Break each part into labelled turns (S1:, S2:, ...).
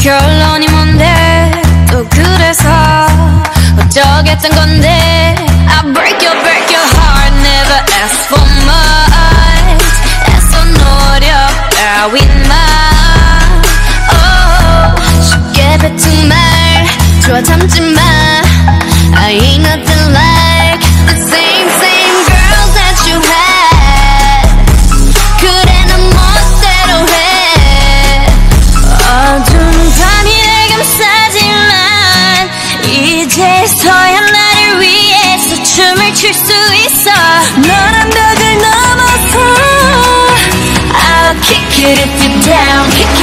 S1: 결론이 뭔데 또 그래서 어쩌겠단 건데 I break your break your heart never ask for much 애써 노력 따윈 마 oh, 쉽게 뱉은 말 좋아 참지 마 있어 너란 벽을 넘어서 I'll kick it if you're down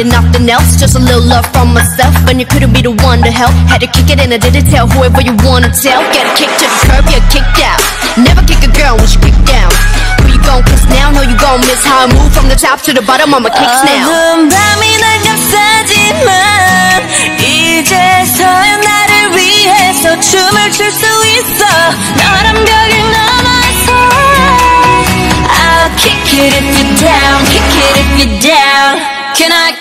S2: needed nothing else, just a little love from myself. And you couldn't be the one to help. Had to kick it in, I didn't tell whoever you wanna tell. Get a kick to the curb, you're kicked out. Never kick a girl when she kicked down. Who you gon' kiss now? Know you gon' miss how I move from the top to the bottom of my kicks now.
S1: 어두운 밤이 날 감싸지만 이제서야 나를 위해서 춤을 출 수 있어 너란 벽을 넘어서 I'll kick it if you're down kick it if you're down Can I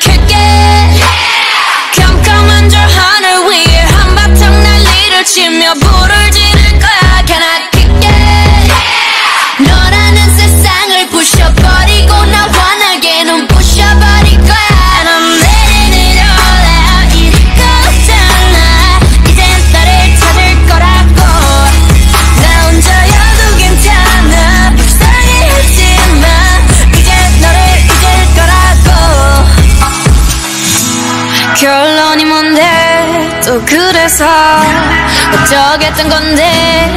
S1: 못해서 어쩌겠던 건데